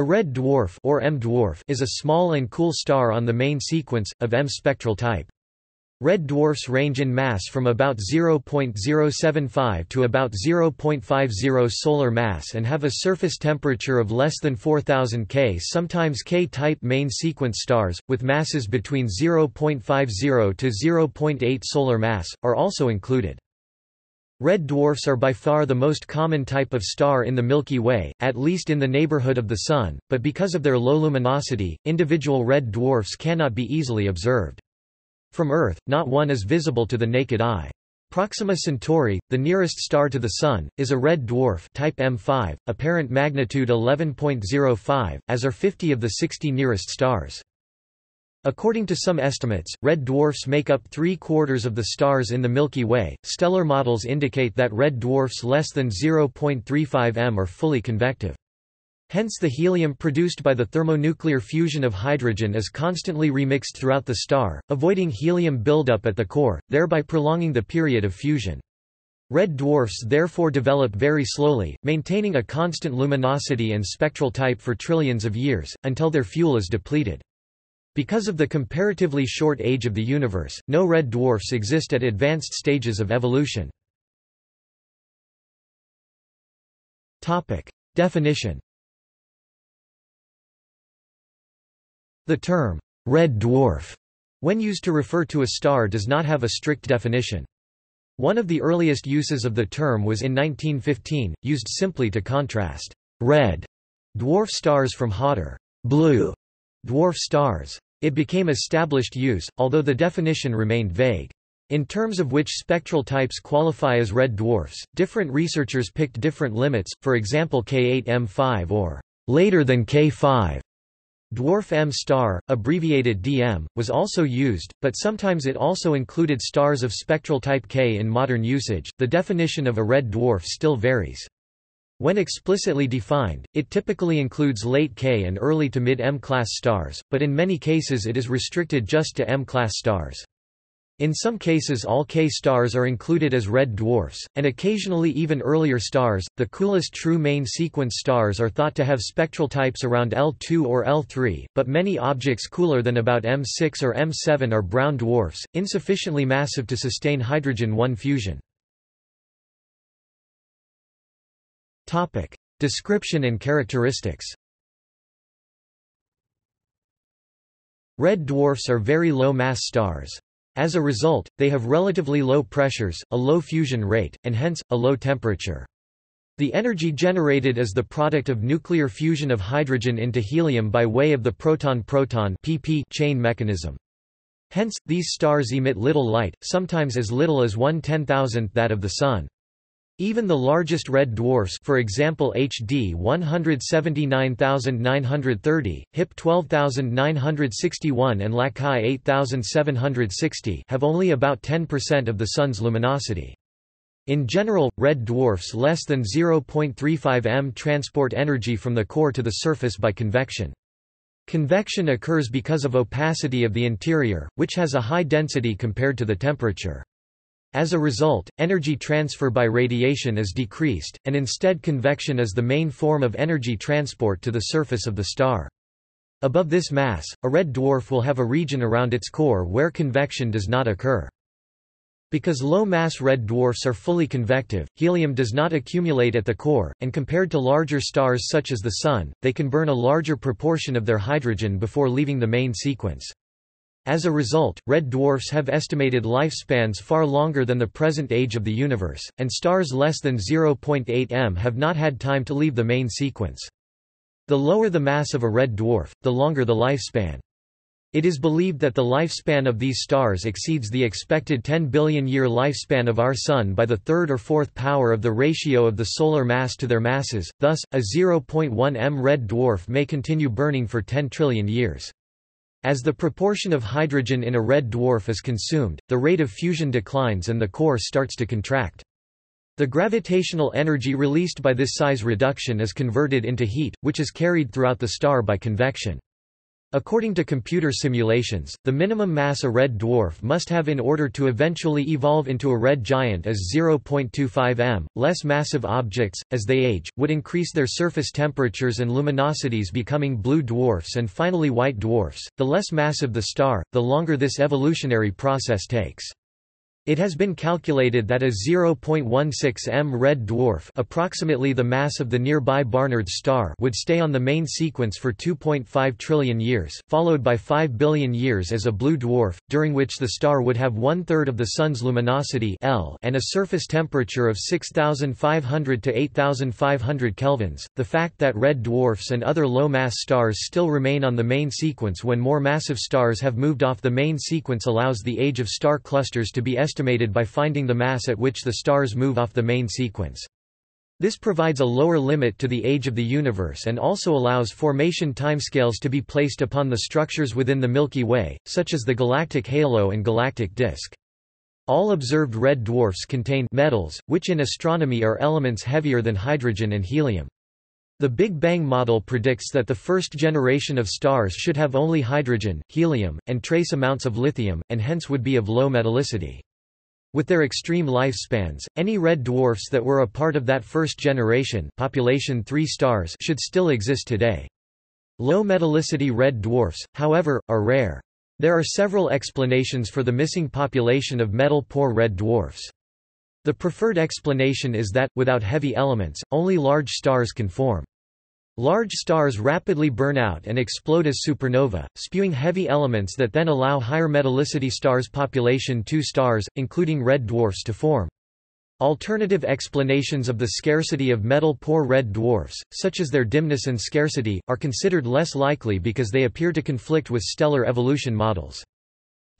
A red dwarf, or M dwarf is a small and cool star on the main sequence, of M spectral type. Red dwarfs range in mass from about 0.075 to about 0.50 solar mass and have a surface temperature of less than 4000 K. Sometimes K-type main sequence stars, with masses between 0.50 to 0.8 solar mass, are also included. Red dwarfs are by far the most common type of star in the Milky Way, at least in the neighborhood of the Sun, but because of their low luminosity, individual red dwarfs cannot be easily observed. From Earth, not one is visible to the naked eye. Proxima Centauri, the nearest star to the Sun, is a red dwarf type M5, apparent magnitude 11.05, as are 50 of the 60 nearest stars. According to some estimates, red dwarfs make up three-quarters of the stars in the Milky Way. Stellar models indicate that red dwarfs less than 0.35 m are fully convective. Hence the helium produced by the thermonuclear fusion of hydrogen is constantly remixed throughout the star, avoiding helium buildup at the core, thereby prolonging the period of fusion. Red dwarfs therefore develop very slowly, maintaining a constant luminosity and spectral type for trillions of years, until their fuel is depleted. Because of the comparatively short age of the universe, no red dwarfs exist at advanced stages of evolution. Definition The term, red dwarf, when used to refer to a star does not have a strict definition. One of the earliest uses of the term was in 1915, used simply to contrast red dwarf stars from hotter blue dwarf stars. It became established use, although the definition remained vague. In terms of which spectral types qualify as red dwarfs, different researchers picked different limits, for example K8M5 or later than K5. Dwarf M star, abbreviated DM, was also used, but sometimes it also included stars of spectral type K in modern usage. The definition of a red dwarf still varies. When explicitly defined, it typically includes late K and early to mid M-class stars, but in many cases it is restricted just to M-class stars. In some cases all K stars are included as red dwarfs, and occasionally even earlier stars. The coolest true main sequence stars are thought to have spectral types around L2 or L3, but many objects cooler than about M6 or M7 are brown dwarfs, insufficiently massive to sustain hydrogen-1 fusion. Topic. Description and characteristics Red dwarfs are very low-mass stars. As a result, they have relatively low pressures, a low fusion rate, and hence, a low temperature. The energy generated is the product of nuclear fusion of hydrogen into helium by way of the proton-proton chain mechanism. Hence, these stars emit little light, sometimes as little as one ten-thousandth that of the Sun. Even the largest red dwarfs for example HD 179930, HIP 12961 and Lacaille 8760 have only about 10% of the Sun's luminosity. In general, red dwarfs less than 0.35 m transport energy from the core to the surface by convection. Convection occurs because of opacity of the interior, which has a high density compared to the temperature. As a result, energy transfer by radiation is decreased, and instead convection is the main form of energy transport to the surface of the star. Above this mass, a red dwarf will have a region around its core where convection does not occur. Because low-mass red dwarfs are fully convective, helium does not accumulate at the core, and compared to larger stars such as the Sun, they can burn a larger proportion of their hydrogen before leaving the main sequence. As a result, red dwarfs have estimated lifespans far longer than the present age of the universe, and stars less than 0.8 m have not had time to leave the main sequence. The lower the mass of a red dwarf, the longer the lifespan. It is believed that the lifespan of these stars exceeds the expected 10 billion year lifespan of our Sun by the third or fourth power of the ratio of the solar mass to their masses, thus, a 0.1 m red dwarf may continue burning for 10 trillion years. As the proportion of hydrogen in a red dwarf is consumed, the rate of fusion declines and the core starts to contract. The gravitational energy released by this size reduction is converted into heat, which is carried throughout the star by convection. According to computer simulations, the minimum mass a red dwarf must have in order to eventually evolve into a red giant is 0.25 m. Less massive objects, as they age, would increase their surface temperatures and luminosities becoming blue dwarfs and finally white dwarfs. The less massive the star, the longer this evolutionary process takes. It has been calculated that a 0.16 m red dwarf approximately the mass of the nearby Barnard star would stay on the main sequence for 2.5 trillion years, followed by 5 billion years as a blue dwarf, during which the star would have one-third of the Sun's luminosity L and a surface temperature of 6,500 to 8,500 kelvins. The fact that red dwarfs and other low-mass stars still remain on the main sequence when more massive stars have moved off the main sequence allows the age of star clusters to be estimated estimated by finding the mass at which the stars move off the main sequence. This provides a lower limit to the age of the universe and also allows formation timescales to be placed upon the structures within the Milky Way, such as the galactic halo and galactic disk. All observed red dwarfs contain metals, which in astronomy are elements heavier than hydrogen and helium. The Big Bang model predicts that the first generation of stars should have only hydrogen, helium, and trace amounts of lithium, and hence would be of low metallicity. With their extreme lifespans, any red dwarfs that were a part of that first generation population 3 stars should still exist today. Low metallicity red dwarfs, however, are rare. There are several explanations for the missing population of metal-poor red dwarfs. The preferred explanation is that, without heavy elements, only large stars can form. Large stars rapidly burn out and explode as supernova, spewing heavy elements that then allow higher metallicity stars population 2 stars, including red dwarfs to form. Alternative explanations of the scarcity of metal-poor red dwarfs, such as their dimness and scarcity, are considered less likely because they appear to conflict with stellar evolution models.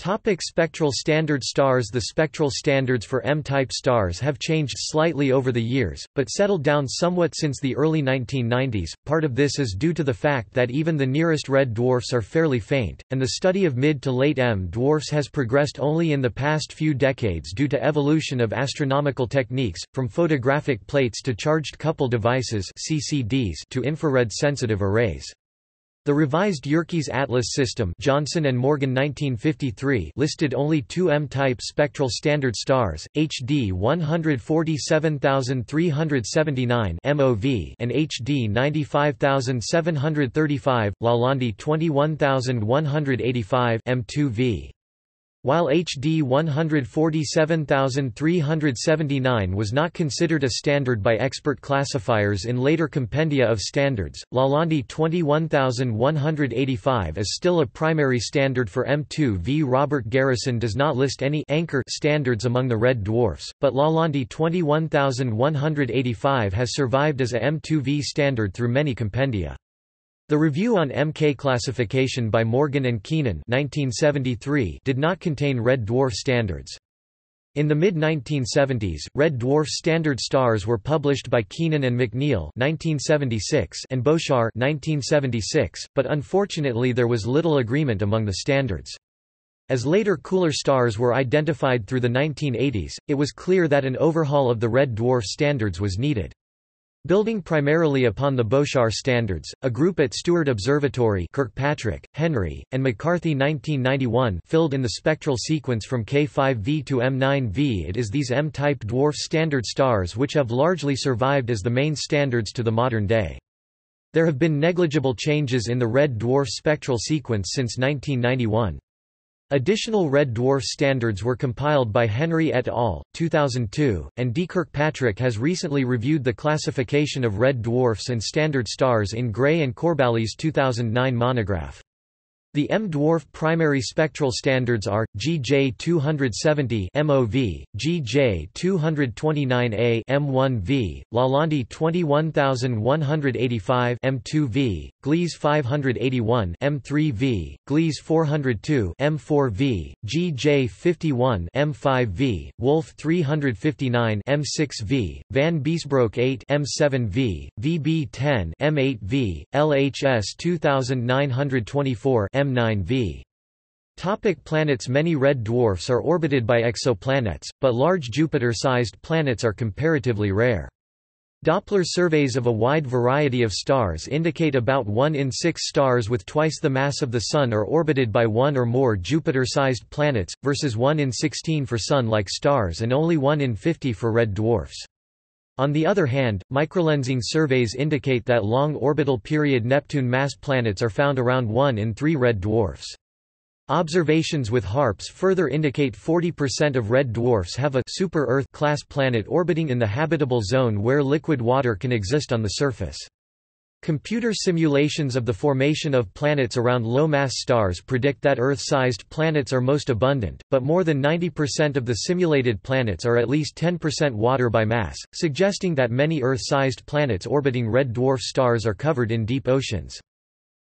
Topic spectral standard stars The spectral standards for M-type stars have changed slightly over the years, but settled down somewhat since the early 1990s. Part of this is due to the fact that even the nearest red dwarfs are fairly faint, and the study of mid to late M dwarfs has progressed only in the past few decades due to evolution of astronomical techniques, from photographic plates to charge-coupled devices (CCDs) to infrared-sensitive arrays. The revised Yerkes Atlas system Johnson and Morgan 1953 listed only two M-type spectral standard stars, HD 147379 MOV and HD 95735, Lalande 21185 M2V. While HD 147379 was not considered a standard by expert classifiers in later compendia of standards, Lalande 21185 is still a primary standard for M2V. Robert Garrison does not list any anchor standards among the red dwarfs, but Lalande 21185 has survived as a M2V standard through many compendia. The Review on MK Classification by Morgan and Keenan 1973 did not contain red dwarf standards. In the mid-1970s, red dwarf standard stars were published by Keenan and McNeil 1976 and Boeshaar 1976, but unfortunately there was little agreement among the standards. As later cooler stars were identified through the 1980s, it was clear that an overhaul of the red dwarf standards was needed. Building primarily upon the Boeshaar standards, a group at Steward Observatory Kirkpatrick, Henry, and McCarthy 1991 filled in the spectral sequence from K5V to M9V it is these M-type dwarf standard stars which have largely survived as the main standards to the modern day. There have been negligible changes in the red dwarf spectral sequence since 1991. Additional red dwarf standards were compiled by Henry et al. 2002, and D. Kirkpatrick has recently reviewed the classification of red dwarfs and standard stars in Gray and Corbally's 2009 monograph. The M-dwarf primary spectral standards are GJ 270 MOV, GJ 229A M1V, Lalande 21185 M2V, Gliese 581 M3V, Gliese 402 M4V, GJ 51 M5V, Wolf 359 M6V, Van Biesbroeck 8 M7V, VB10 M8V, LHS 2924 M9V. Topic planets Many red dwarfs are orbited by exoplanets, but large Jupiter-sized planets are comparatively rare. Doppler surveys of a wide variety of stars indicate about 1 in 6 stars with twice the mass of the Sun are orbited by one or more Jupiter-sized planets, versus 1 in 16 for Sun-like stars and only 1 in 50 for red dwarfs. On the other hand, microlensing surveys indicate that long orbital period Neptune-mass planets are found around 1 in 3 red dwarfs. Observations with HARPS further indicate 40% of red dwarfs have a super-Earth class planet orbiting in the habitable zone where liquid water can exist on the surface. Computer simulations of the formation of planets around low-mass stars predict that Earth-sized planets are most abundant, but more than 90% of the simulated planets are at least 10% water by mass, suggesting that many Earth-sized planets orbiting red dwarf stars are covered in deep oceans.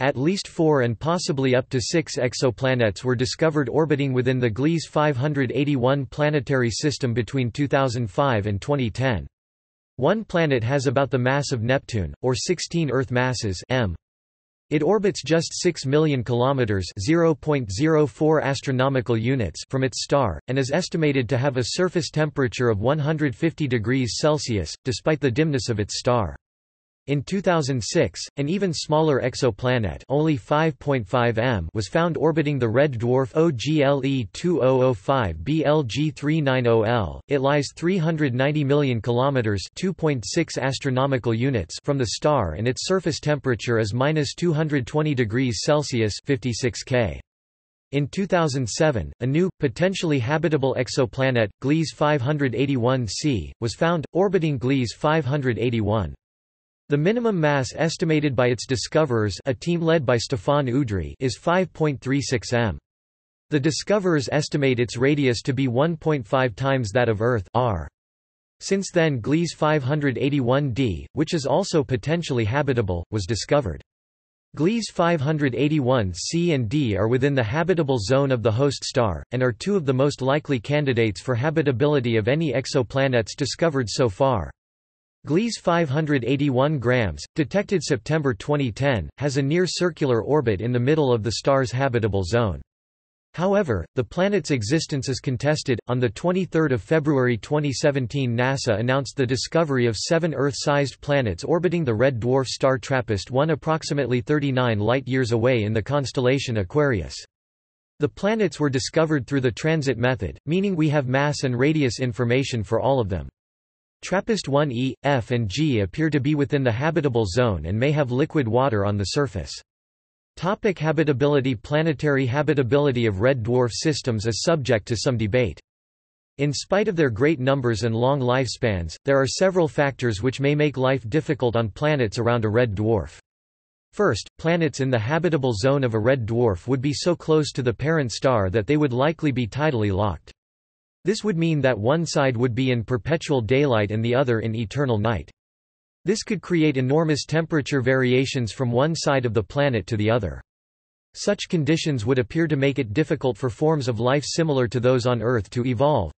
At least four and possibly up to six exoplanets were discovered orbiting within the Gliese 581 planetary system between 2005 and 2010. One planet has about the mass of Neptune, or 16 Earth masses m. It orbits just 6 million kilometers (0.04 astronomical units) from its star and is estimated to have a surface temperature of 150 degrees Celsius despite the dimness of its star. In 2006, an even smaller exoplanet only 5.5 m was found orbiting the red dwarf OGLE 2005 BLG 390L. It lies 390 million kilometers (2.6 astronomical units) from the star and its surface temperature is -220 degrees Celsius (56 K). In 2007, a new, potentially habitable exoplanet, Gliese 581c, was found, orbiting Gliese 581. The minimum mass estimated by its discoverers a team led by Stefan Udry is 5.36 m. The discoverers estimate its radius to be 1.5 times that of Earth r. Since then Gliese 581d, which is also potentially habitable, was discovered. Gliese 581 C and D are within the habitable zone of the host star, and are two of the most likely candidates for habitability of any exoplanets discovered so far. Gliese 581 grams, detected September 2010, has a near-circular orbit in the middle of the star's habitable zone. However, the planet's existence is contested. On the 23rd of February 2017, NASA announced the discovery of seven Earth-sized planets orbiting the red dwarf star TRAPPIST-1 approximately 39 light-years away in the constellation Aquarius. The planets were discovered through the transit method, meaning we have mass and radius information for all of them. TRAPPIST-1e, F and G appear to be within the habitable zone and may have liquid water on the surface. Topic habitability Planetary habitability of red dwarf systems is subject to some debate. In spite of their great numbers and long lifespans, there are several factors which may make life difficult on planets around a red dwarf. First, planets in the habitable zone of a red dwarf would be so close to the parent star that they would likely be tidally locked. This would mean that one side would be in perpetual daylight and the other in eternal night. This could create enormous temperature variations from one side of the planet to the other. Such conditions would appear to make it difficult for forms of life similar to those on Earth to evolve.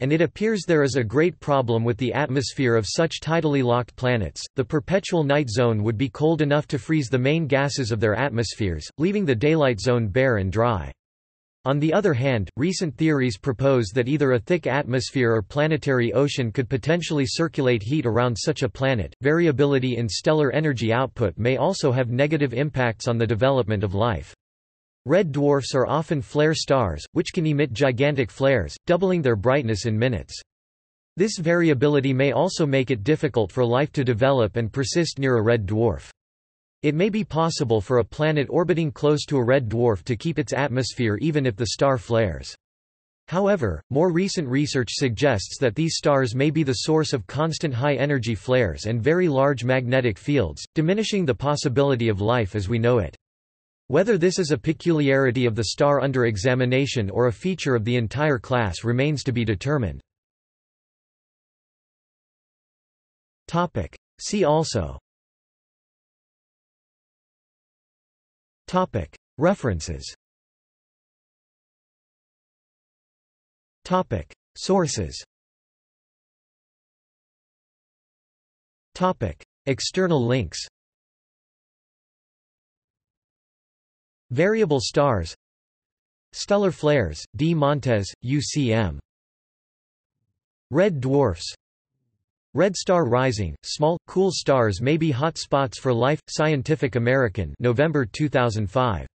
And it appears there is a great problem with the atmosphere of such tidally locked planets. The perpetual night zone would be cold enough to freeze the main gases of their atmospheres, leaving the daylight zone bare and dry. On the other hand, recent theories propose that either a thick atmosphere or planetary ocean could potentially circulate heat around such a planet. Variability in stellar energy output may also have negative impacts on the development of life. Red dwarfs are often flare stars, which can emit gigantic flares, doubling their brightness in minutes. This variability may also make it difficult for life to develop and persist near a red dwarf. It may be possible for a planet orbiting close to a red dwarf to keep its atmosphere even if the star flares. However, more recent research suggests that these stars may be the source of constant high-energy flares and very large magnetic fields, diminishing the possibility of life as we know it. Whether this is a peculiarity of the star under examination or a feature of the entire class remains to be determined. See also References. Sources. External links. Variable stars. Stellar flares, D. Montes, UCM Red dwarfs Red star rising, small, cool stars may be hot spots for life. Scientific American November 2005.